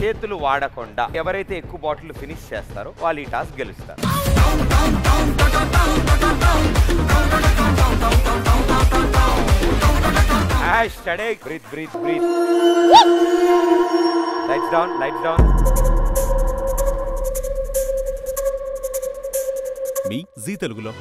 చేతులు వాడకుండా ఎవరైతే ఎక్కువ బాటిల్ ఫినిష్ చేస్తారో వాళ్ళు ఈ టాస్క్ గెలుస్తారు. Hash breathe breathe breathe lights down lights down మీ జీ తెలుగులో.